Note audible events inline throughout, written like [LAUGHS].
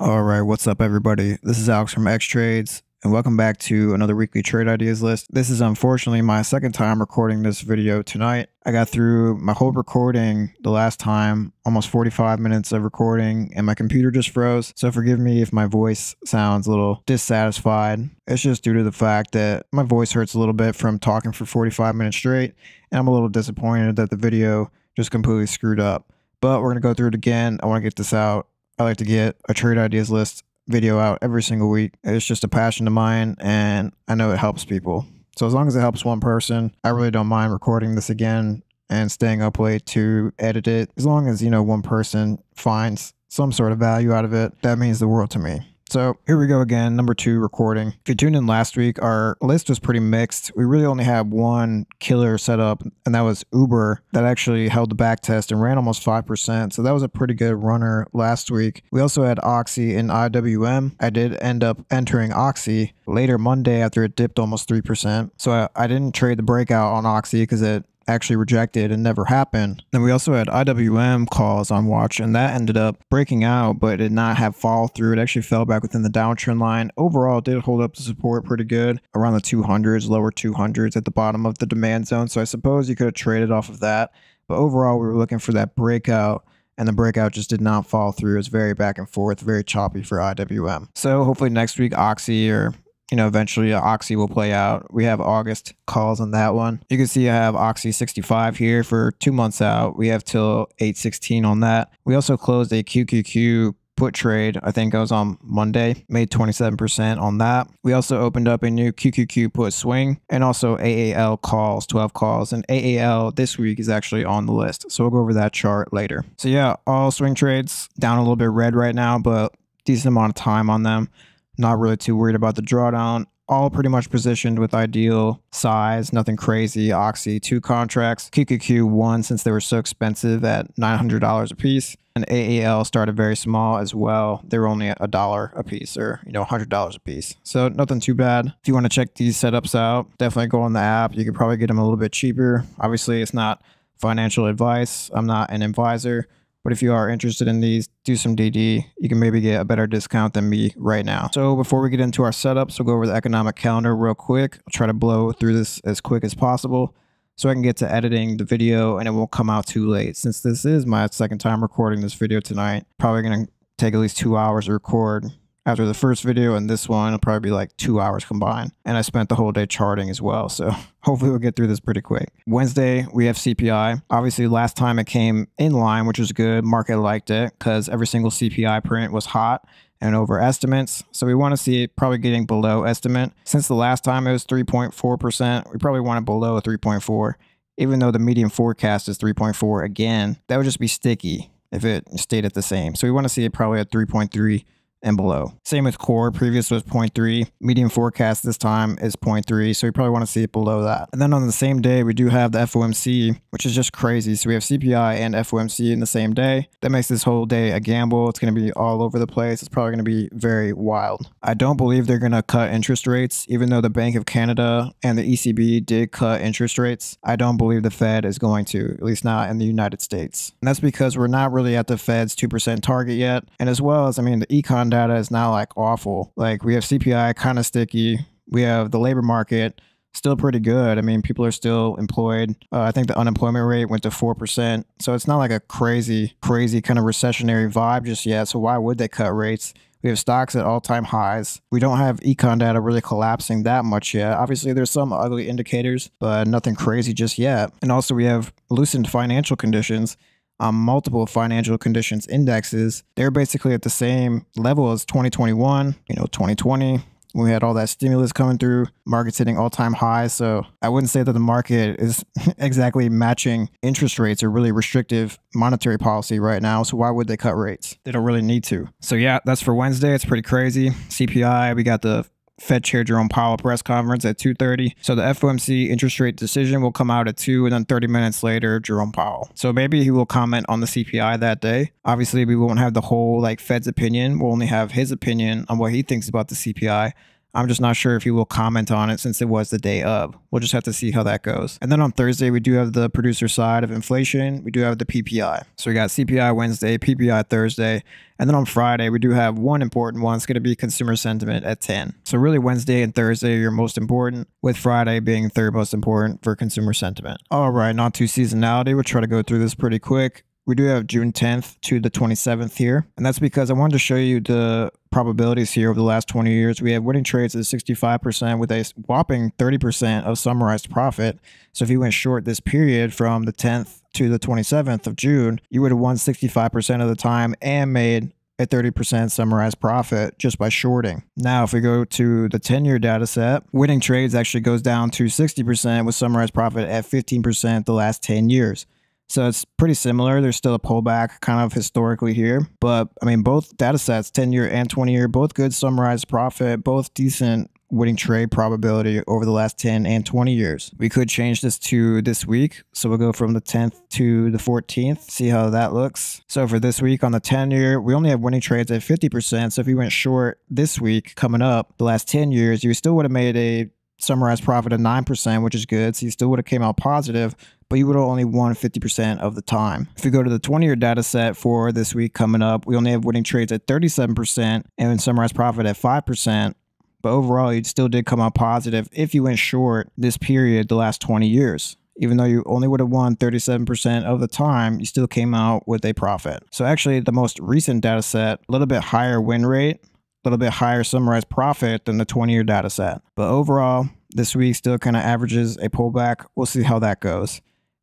All right, what's up, everybody? This is Alex from Xtrades, and welcome back to another weekly trade ideas list. This is unfortunately my second time recording this video tonight. I got through my whole recording the last time, almost 45 minutes of recording, and my computer just froze. So forgive me if my voice sounds a little dissatisfied. It's just due to the fact that my voice hurts a little bit from talking for 45 minutes straight, and I'm a little disappointed that the video just completely screwed up. But we're going to go through it again. I want to get this out I like to get a trade ideas list video out every single week. It's just a passion of mine and I know it helps people. So as long as it helps one person, I really don't mind recording this again and staying up late to edit it. As long as, you know, one person finds some sort of value out of it, that means the world to me. So here we go again, number two recording. If you tuned in last week, our list was pretty mixed. We really only had one killer set up, and that was Uber that actually held the back test and ran almost 5%. So that was a pretty good runner last week. We also had Oxy and IWM. I did end up entering Oxy later Monday after it dipped almost 3%. So I, I didn't trade the breakout on Oxy because it actually rejected and never happened. Then we also had IWM calls on watch, and that ended up breaking out, but did not have fall through. It actually fell back within the downtrend line. Overall, it did hold up the support pretty good around the 200s, lower 200s at the bottom of the demand zone. So I suppose you could have traded off of that. But overall, we were looking for that breakout and the breakout just did not fall through. It was very back and forth, very choppy for IWM. So hopefully next week, Oxy or you know, eventually Oxy will play out. We have August calls on that one. You can see I have Oxy 65 here for two months out. We have till 816 on that. We also closed a QQQ put trade. I think it was on Monday, made 27% on that. We also opened up a new QQQ put swing and also AAL calls, 12 calls. And AAL this week is actually on the list. So we'll go over that chart later. So yeah, all swing trades down a little bit red right now, but decent amount of time on them. Not really too worried about the drawdown. All pretty much positioned with ideal size, nothing crazy. Oxy, two contracts. QQQ, one since they were so expensive at $900 a piece. And AAL started very small as well. They were only a dollar a piece or, you know, $100 a piece. So nothing too bad. If you want to check these setups out, definitely go on the app. You could probably get them a little bit cheaper. Obviously, it's not financial advice. I'm not an advisor. But if you are interested in these, do some DD. You can maybe get a better discount than me right now. So before we get into our setups, we'll go over the economic calendar real quick. I'll try to blow through this as quick as possible so I can get to editing the video and it won't come out too late. Since this is my second time recording this video tonight, probably going to take at least two hours to record after the first video and this one, it'll probably be like two hours combined. And I spent the whole day charting as well. So [LAUGHS] hopefully we'll get through this pretty quick. Wednesday, we have CPI. Obviously, last time it came in line, which was good. Market liked it because every single CPI print was hot and over estimates. So we want to see it probably getting below estimate. Since the last time it was 3.4%, we probably want it below 3.4. Even though the median forecast is 3.4 again, that would just be sticky if it stayed at the same. So we want to see it probably at 3.3 and below. Same with core. Previous was 0.3. Median forecast this time is 0.3. So we probably want to see it below that. And then on the same day, we do have the FOMC, which is just crazy. So we have CPI and FOMC in the same day. That makes this whole day a gamble. It's going to be all over the place. It's probably going to be very wild. I don't believe they're going to cut interest rates, even though the Bank of Canada and the ECB did cut interest rates. I don't believe the Fed is going to, at least not in the United States. And that's because we're not really at the Fed's 2% target yet. And as well as, I mean, the econ data is now like awful. Like we have CPI kind of sticky. We have the labor market still pretty good. I mean, people are still employed. Uh, I think the unemployment rate went to 4%. So it's not like a crazy, crazy kind of recessionary vibe just yet. So why would they cut rates? We have stocks at all time highs. We don't have econ data really collapsing that much yet. Obviously, there's some ugly indicators, but nothing crazy just yet. And also, we have loosened financial conditions um, multiple financial conditions indexes, they're basically at the same level as 2021, you know, 2020. We had all that stimulus coming through, markets hitting all time highs. So I wouldn't say that the market is [LAUGHS] exactly matching interest rates or really restrictive monetary policy right now. So why would they cut rates? They don't really need to. So yeah, that's for Wednesday. It's pretty crazy. CPI, we got the Fed Chair Jerome Powell press conference at 2:30. So the FOMC interest rate decision will come out at 2 and then 30 minutes later Jerome Powell. So maybe he will comment on the CPI that day. Obviously, we won't have the whole like Fed's opinion. We'll only have his opinion on what he thinks about the CPI. I'm just not sure if he will comment on it since it was the day of. We'll just have to see how that goes. And then on Thursday, we do have the producer side of inflation. We do have the PPI. So we got CPI Wednesday, PPI Thursday. And then on Friday, we do have one important one. It's going to be consumer sentiment at 10. So really Wednesday and Thursday are your most important, with Friday being third most important for consumer sentiment. All right, not to seasonality. We'll try to go through this pretty quick we do have June 10th to the 27th here. And that's because I wanted to show you the probabilities here over the last 20 years. We have winning trades at 65% with a whopping 30% of summarized profit. So if you went short this period from the 10th to the 27th of June, you would have won 65% of the time and made a 30% summarized profit just by shorting. Now, if we go to the 10 year data set, winning trades actually goes down to 60% with summarized profit at 15% the last 10 years. So it's pretty similar. There's still a pullback kind of historically here. But I mean, both data sets, 10 year and 20 year, both good summarized profit, both decent winning trade probability over the last 10 and 20 years. We could change this to this week. So we'll go from the 10th to the 14th, see how that looks. So for this week on the 10 year, we only have winning trades at 50%. So if you went short this week coming up, the last 10 years, you still would have made a summarized profit of 9%, which is good. So you still would have came out positive, but you would have only won 50% of the time. If we go to the 20 year data set for this week coming up, we only have winning trades at 37% and summarized profit at 5%. But overall, you still did come out positive if you went short this period, the last 20 years. Even though you only would have won 37% of the time, you still came out with a profit. So actually, the most recent data set, a little bit higher win rate, a little bit higher summarized profit than the 20 year data set. But overall, this week still kind of averages a pullback. We'll see how that goes.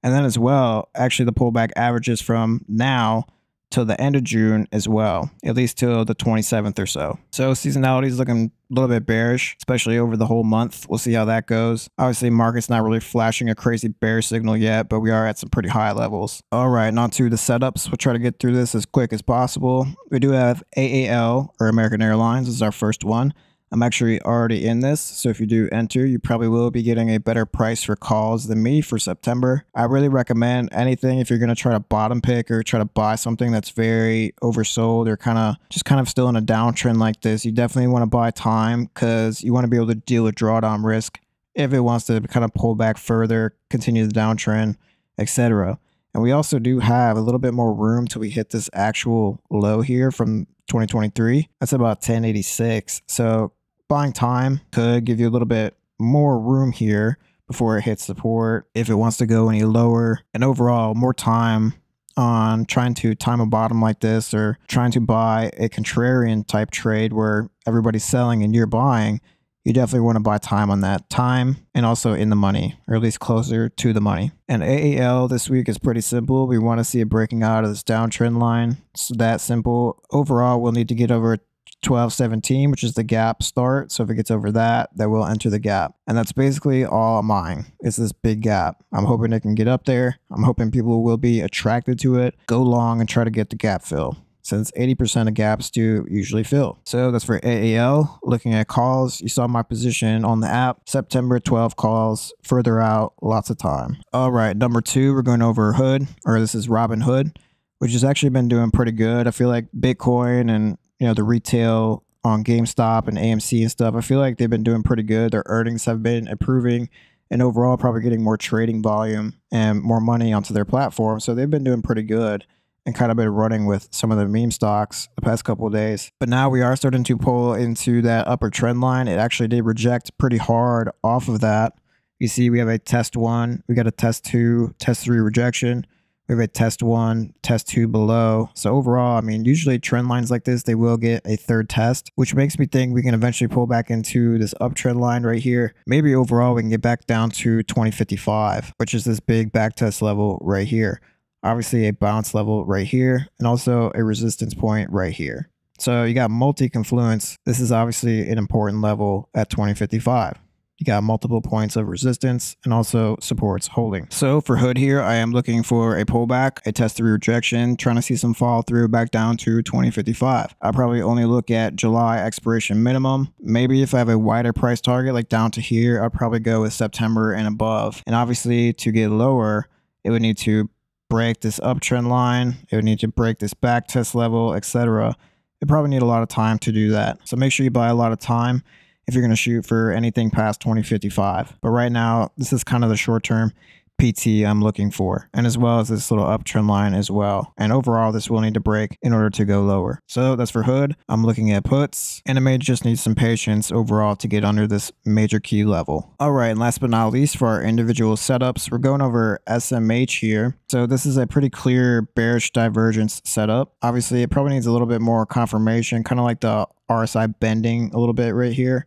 And then as well, actually, the pullback averages from now till the end of June as well, at least till the 27th or so. So seasonality is looking a little bit bearish, especially over the whole month. We'll see how that goes. Obviously, market's not really flashing a crazy bear signal yet, but we are at some pretty high levels. All right, on to the setups. We'll try to get through this as quick as possible. We do have AAL, or American Airlines, is our first one. I'm actually already in this, so if you do enter, you probably will be getting a better price for calls than me for September. I really recommend anything if you're going to try to bottom pick or try to buy something that's very oversold or kind of just kind of still in a downtrend like this, you definitely want to buy time because you want to be able to deal with drawdown risk if it wants to kind of pull back further, continue the downtrend, etc. And we also do have a little bit more room till we hit this actual low here from 2023. That's about 1086. So buying time could give you a little bit more room here before it hits support if it wants to go any lower and overall more time on trying to time a bottom like this or trying to buy a contrarian type trade where everybody's selling and you're buying you definitely want to buy time on that time and also in the money or at least closer to the money. And aal this week is pretty simple. We want to see it breaking out of this downtrend line. It's that simple. Overall we'll need to get over 1217, which is the gap start. So if it gets over that, that will enter the gap. And that's basically all buying. It's this big gap. I'm hoping it can get up there. I'm hoping people will be attracted to it, go long and try to get the gap fill since 80% of gaps do usually fill. So that's for AAL. Looking at calls, you saw my position on the app. September 12 calls, further out, lots of time. All right, number two, we're going over Hood, or this is Robinhood, which has actually been doing pretty good. I feel like Bitcoin and you know, the retail on GameStop and AMC and stuff, I feel like they've been doing pretty good. Their earnings have been improving and overall probably getting more trading volume and more money onto their platform. So they've been doing pretty good and kind of been running with some of the meme stocks the past couple of days. But now we are starting to pull into that upper trend line. It actually did reject pretty hard off of that. You see, we have a test one, we got a test two, test three rejection. We have a test one, test two below. So overall, I mean, usually trend lines like this, they will get a third test, which makes me think we can eventually pull back into this uptrend line right here. Maybe overall we can get back down to 2055, which is this big back test level right here. Obviously a bounce level right here, and also a resistance point right here. So you got multi-confluence. This is obviously an important level at 2055. You got multiple points of resistance and also supports holding. So for Hood here, I am looking for a pullback, a test through rejection, trying to see some fall through back down to 2055. I'll probably only look at July expiration minimum. Maybe if I have a wider price target like down to here, I'll probably go with September and above. And obviously to get lower, it would need to break this uptrend line. It would need to break this back test level, etc. It probably need a lot of time to do that. So make sure you buy a lot of time if you're going to shoot for anything past 2055. But right now, this is kind of the short term PT I'm looking for, and as well as this little uptrend line as well. And overall, this will need to break in order to go lower. So that's for Hood. I'm looking at puts, and it may just need some patience overall to get under this major key level. All right, and last but not least, for our individual setups, we're going over SMH here. So this is a pretty clear bearish divergence setup. Obviously, it probably needs a little bit more confirmation, kind of like the RSI bending a little bit right here.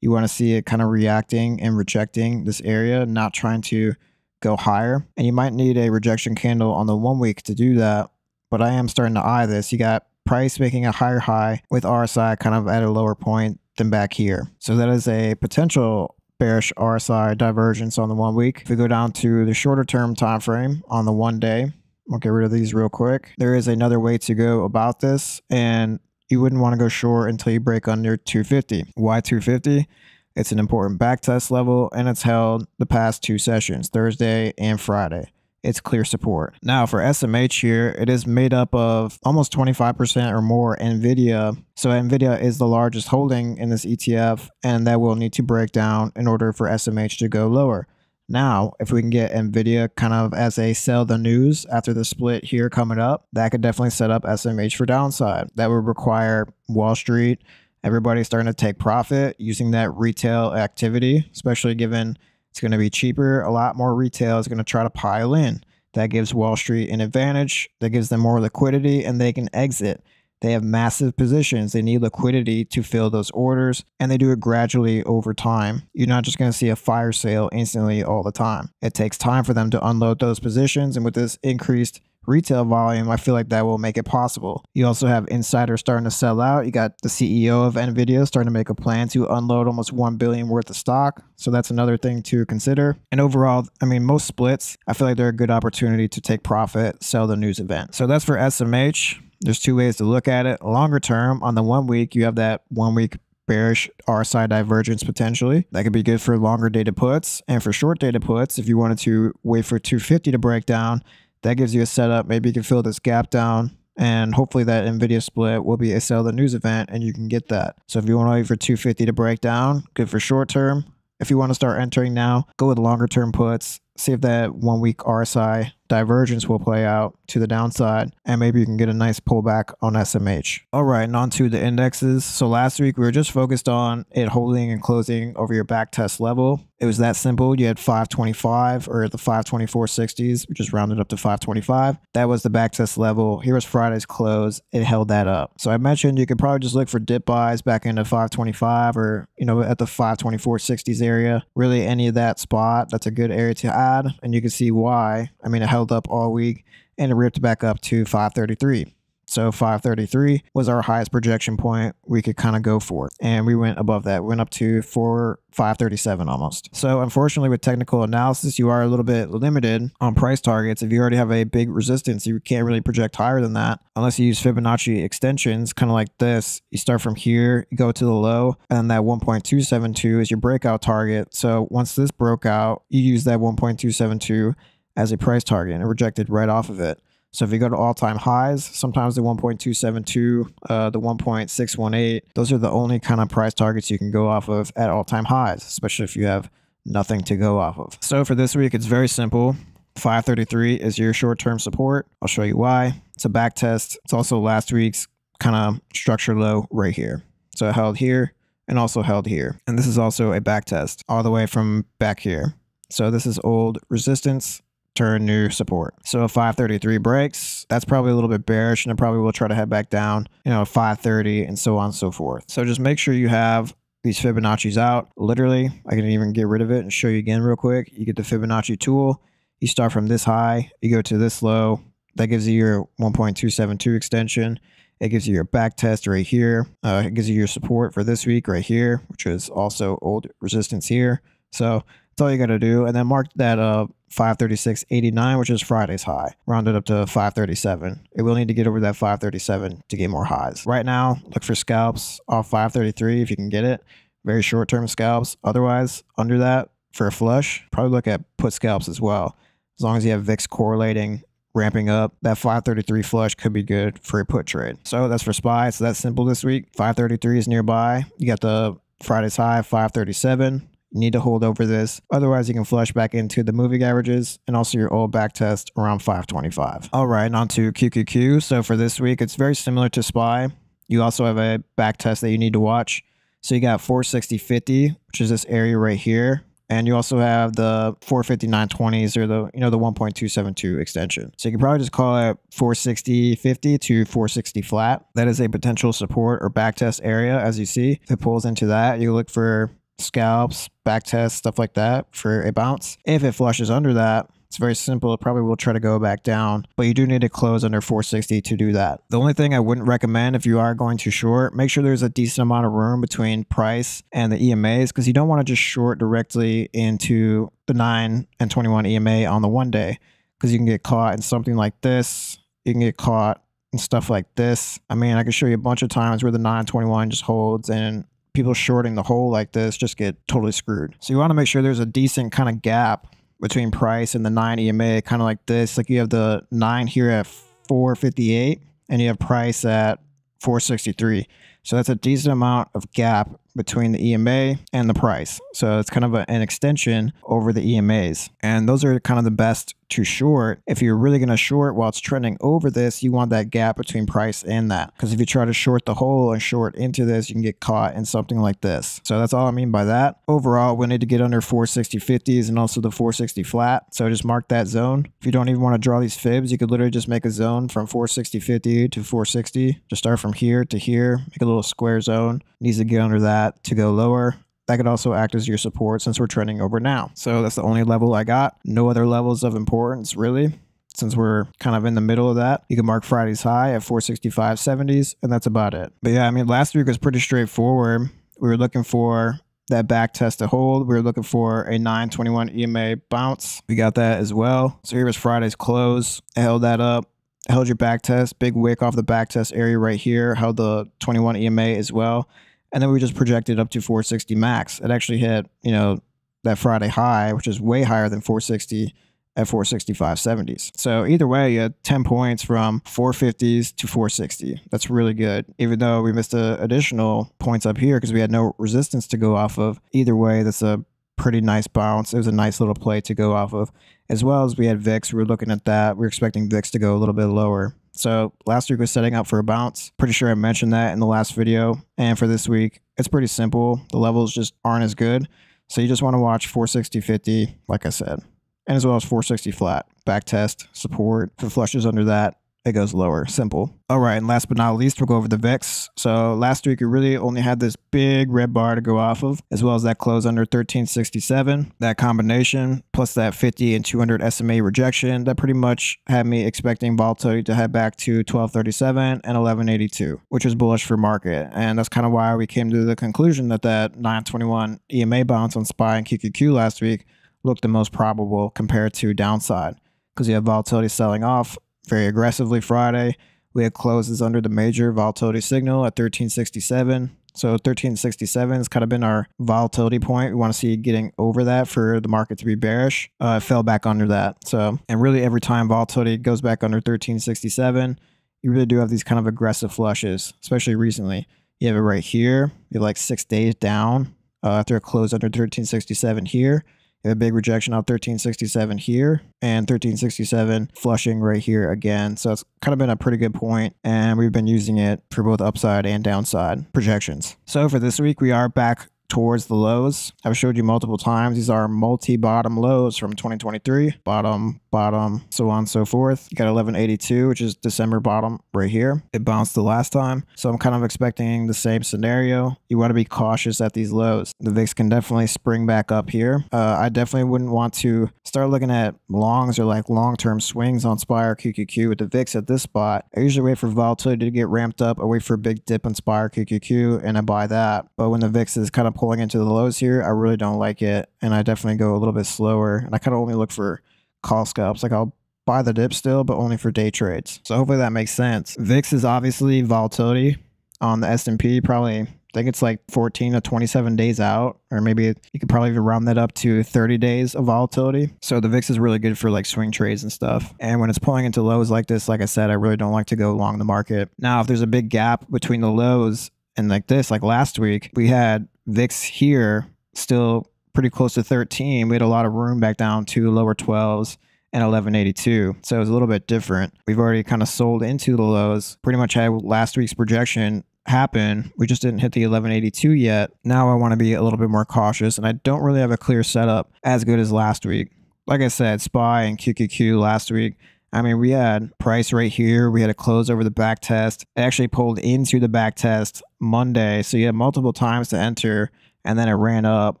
You want to see it kind of reacting and rejecting this area, not trying to go higher. And you might need a rejection candle on the one week to do that. But I am starting to eye this. You got price making a higher high with RSI kind of at a lower point than back here. So that is a potential bearish RSI divergence on the one week. If we go down to the shorter term time frame on the one day, I'll get rid of these real quick. There is another way to go about this, and you wouldn't want to go short until you break under 250. Why 250? It's an important backtest level and it's held the past two sessions, Thursday and Friday. It's clear support. Now for SMH here, it is made up of almost 25% or more NVIDIA. So NVIDIA is the largest holding in this ETF and that will need to break down in order for SMH to go lower. Now, if we can get NVIDIA kind of as a sell the news after the split here coming up, that could definitely set up SMH for downside. That would require Wall Street everybody starting to take profit using that retail activity, especially given it's going to be cheaper. A lot more retail is going to try to pile in. That gives Wall Street an advantage. That gives them more liquidity and they can exit. They have massive positions. They need liquidity to fill those orders, and they do it gradually over time. You're not just going to see a fire sale instantly all the time. It takes time for them to unload those positions, and with this increased retail volume, I feel like that will make it possible. You also have insiders starting to sell out. You got the CEO of Nvidia starting to make a plan to unload almost 1 billion worth of stock. So that's another thing to consider. And overall, I mean, most splits, I feel like they're a good opportunity to take profit, sell the news event. So that's for SMH. There's two ways to look at it. Longer term, on the one week, you have that one week bearish RSI divergence potentially. That could be good for longer dated puts. And for short dated puts, if you wanted to wait for 250 to break down, that gives you a setup. Maybe you can fill this gap down and hopefully that NVIDIA split will be a sell the news event and you can get that. So if you want to wait for 250 to break down, good for short term. If you want to start entering now, go with longer term puts. See if that one week RSI divergence will play out to the downside, and maybe you can get a nice pullback on SMH. All right, and on to the indexes. So last week we were just focused on it holding and closing over your back test level. It was that simple. You had 525 or at the 524.60s, which is rounded up to 525. That was the back test level. Here was Friday's close. It held that up. So I mentioned you could probably just look for dip buys back into 525 or, you know, at the 524.60s area. Really any of that spot, that's a good area to add. And you can see why. I mean, it held up all week and it ripped back up to 533. So 533 was our highest projection point we could kind of go for. And we went above that. We went up to 4 537 almost. So unfortunately with technical analysis, you are a little bit limited on price targets. If you already have a big resistance, you can't really project higher than that unless you use Fibonacci extensions, kind of like this. You start from here, you go to the low, and that 1.272 is your breakout target. So once this broke out, you use that 1.272 as a price target and rejected right off of it. So if you go to all-time highs, sometimes the 1.272, uh, the 1.618, those are the only kind of price targets you can go off of at all-time highs, especially if you have nothing to go off of. So for this week, it's very simple. 533 is your short-term support. I'll show you why. It's a back test. It's also last week's kind of structure low right here. So it held here and also held here. And this is also a back test all the way from back here. So this is old resistance turn new support. So if 533 breaks, that's probably a little bit bearish and it probably will try to head back down, you know, 530 and so on and so forth. So just make sure you have these Fibonacci's out. Literally, I can even get rid of it and show you again real quick. You get the Fibonacci tool. You start from this high, you go to this low. That gives you your 1.272 extension. It gives you your back test right here. Uh, it gives you your support for this week right here, which is also old resistance here. So that's all you got to do. And then mark that uh, 536.89, which is Friday's high, rounded up to 537. It will need to get over that 537 to get more highs. Right now, look for scalps off 533 if you can get it. Very short term scalps. Otherwise, under that for a flush, probably look at put scalps as well. As long as you have VIX correlating ramping up. That 533 flush could be good for a put trade. So that's for SPY. So that's simple this week. 533 is nearby. You got the Friday's high 537. You need to hold over this. Otherwise, you can flush back into the moving averages and also your old back test around 525. All right, on to QQQ. So for this week, it's very similar to SPY. You also have a back test that you need to watch. So you got 460.50, which is this area right here. And you also have the 459.20s or the, you know, the 1.272 extension. So you can probably just call it 460.50 to 460 flat. That is a potential support or backtest area. As you see, if it pulls into that, you look for scalps, back backtest, stuff like that for a bounce. If it flushes under that, it's very simple. It probably will try to go back down, but you do need to close under 460 to do that. The only thing I wouldn't recommend if you are going to short, make sure there's a decent amount of room between price and the EMAs because you don't want to just short directly into the 9 and 21 EMA on the one day because you can get caught in something like this. You can get caught in stuff like this. I mean, I can show you a bunch of times where the 921 just holds and people shorting the hole like this just get totally screwed. So you want to make sure there's a decent kind of gap between price and the 9 EMA, kind of like this. Like you have the 9 here at 458 and you have price at 463. So that's a decent amount of gap between the EMA and the price. So it's kind of a, an extension over the EMAs. And those are kind of the best to short. If you're really going to short while it's trending over this, you want that gap between price and that. Because if you try to short the whole and short into this, you can get caught in something like this. So that's all I mean by that. Overall, we need to get under 460 50s and also the 460 flat. So just mark that zone. If you don't even want to draw these fibs, you could literally just make a zone from 460 50 to 460. Just start from here to here, make a little square zone. Needs to get under that to go lower that could also act as your support since we're trending over now. So that's the only level I got. No other levels of importance really. Since we're kind of in the middle of that, you can mark Friday's high at 465.70s, and that's about it. But yeah, I mean, last week was pretty straightforward. We were looking for that back test to hold. We were looking for a 921 EMA bounce. We got that as well. So here was Friday's close. I held that up. held your back test, big wick off the back test area right here. Held the 21 EMA as well and then we just projected up to 460 max. It actually hit, you know, that Friday high, which is way higher than 460 at 465.70s. So either way, you had 10 points from 450s to 460. That's really good. Even though we missed a additional points up here because we had no resistance to go off of. Either way, that's a pretty nice bounce. It was a nice little play to go off of. As well as we had VIX. We were looking at that. We were expecting VIX to go a little bit lower. So last week was setting up for a bounce. Pretty sure I mentioned that in the last video. And for this week, it's pretty simple. The levels just aren't as good. So you just want to watch 460 50, like I said, and as well as 460 flat. Back test, support. If it flushes under that, it goes lower. Simple. All right, and last but not least, we'll go over the VIX. So last week, we really only had this big red bar to go off of, as well as that close under 1367. That combination, plus that 50 and 200 SMA rejection, that pretty much had me expecting volatility to head back to 1237 and 1182, which was bullish for market. And that's kind of why we came to the conclusion that that 921 EMA bounce on SPY and QQQ last week looked the most probable compared to downside because you have volatility selling off very aggressively Friday. We had closes under the major volatility signal at 1367. So 1367 has kind of been our volatility point. We want to see getting over that for the market to be bearish. Uh, it fell back under that. So, and really every time volatility goes back under 1367, you really do have these kind of aggressive flushes, especially recently. You have it right here. You're like six days down uh, after a close under 1367 here a big rejection on 1367 here and 1367 flushing right here again. So it's kind of been a pretty good point and we've been using it for both upside and downside projections. So for this week, we are back towards the lows. I've showed you multiple times. These are multi-bottom lows from 2023. Bottom, bottom, so on and so forth. You got 1182, which is December bottom right here. It bounced the last time. So I'm kind of expecting the same scenario. You want to be cautious at these lows. The VIX can definitely spring back up here. Uh, I definitely wouldn't want to start looking at longs or like long-term swings on SPY or QQQ with the VIX at this spot. I usually wait for volatility to get ramped up. I wait for a big dip in SPY or QQQ and I buy that. But when the VIX is kind of pulling into the lows here, I really don't like it. And I definitely go a little bit slower. And I kind of only look for call scalps. Like I'll buy the dip still, but only for day trades. So hopefully that makes sense. VIX is obviously volatility on the S&P. Probably, I think it's like 14 to 27 days out, or maybe you could probably even round that up to 30 days of volatility. So the VIX is really good for like swing trades and stuff. And when it's pulling into lows like this, like I said, I really don't like to go long the market. Now, if there's a big gap between the lows and like this, like last week, we had VIX here still pretty close to 13. We had a lot of room back down to lower 12s and 1182. So it was a little bit different. We've already kind of sold into the lows. Pretty much had last week's projection happen. We just didn't hit the 1182 yet. Now I want to be a little bit more cautious and I don't really have a clear setup as good as last week. Like I said, SPY and QQQ last week. I mean, we had price right here. We had a close over the back test. It actually pulled into the back test Monday. So you had multiple times to enter and then it ran up.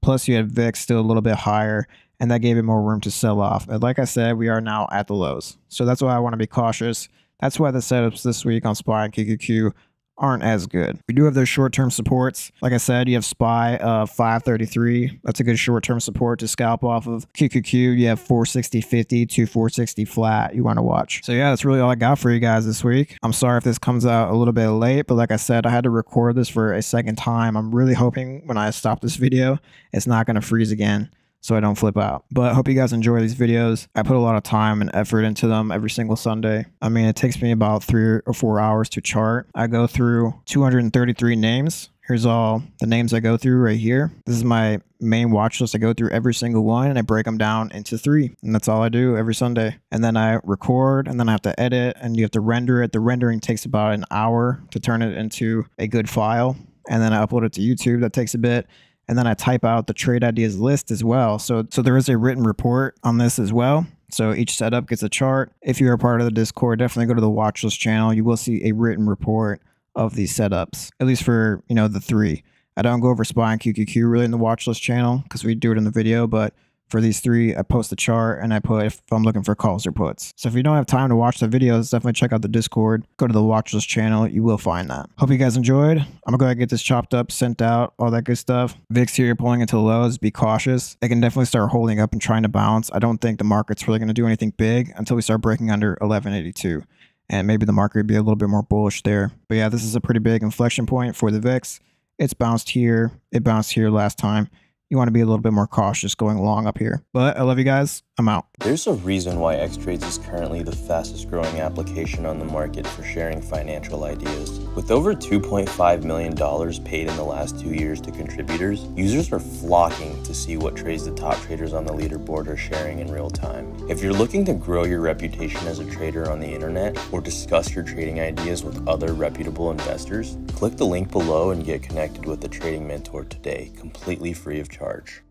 Plus you had VIX still a little bit higher and that gave it more room to sell off. And like I said, we are now at the lows. So that's why I want to be cautious. That's why the setups this week on SPY and QQQ aren't as good. We do have those short-term supports. Like I said, you have SPY uh, 533. That's a good short-term support to scalp off of. QQQ, you have 460.50 to 460 flat you want to watch. So yeah, that's really all I got for you guys this week. I'm sorry if this comes out a little bit late, but like I said, I had to record this for a second time. I'm really hoping when I stop this video, it's not going to freeze again so I don't flip out. But I hope you guys enjoy these videos. I put a lot of time and effort into them every single Sunday. I mean, it takes me about three or four hours to chart. I go through 233 names. Here's all the names I go through right here. This is my main watch list. I go through every single one and I break them down into three. And that's all I do every Sunday. And then I record and then I have to edit and you have to render it. The rendering takes about an hour to turn it into a good file. And then I upload it to YouTube. That takes a bit and then I type out the trade ideas list as well. So, so there is a written report on this as well. So each setup gets a chart. If you're a part of the Discord, definitely go to the watch list channel. You will see a written report of these setups, at least for, you know, the three. I don't go over SPY and QQQ really in the watch list channel because we do it in the video, but for these three, I post the chart and I put if I'm looking for calls or puts. So if you don't have time to watch the videos, definitely check out the Discord. Go to the watch list channel. You will find that. Hope you guys enjoyed. I'm gonna go ahead and get this chopped up, sent out, all that good stuff. VIX here you're pulling into lows. Be cautious. They can definitely start holding up and trying to bounce. I don't think the market's really gonna do anything big until we start breaking under 1182 and maybe the market would be a little bit more bullish there. But yeah, this is a pretty big inflection point for the VIX. It's bounced here. It bounced here last time you want to be a little bit more cautious going along up here. But I love you guys. I'm out. There's a reason why Xtrades is currently the fastest growing application on the market for sharing financial ideas. With over $2.5 million paid in the last two years to contributors, users are flocking to see what trades the top traders on the leaderboard are sharing in real time. If you're looking to grow your reputation as a trader on the internet or discuss your trading ideas with other reputable investors, click the link below and get connected with a trading mentor today, completely free of charge.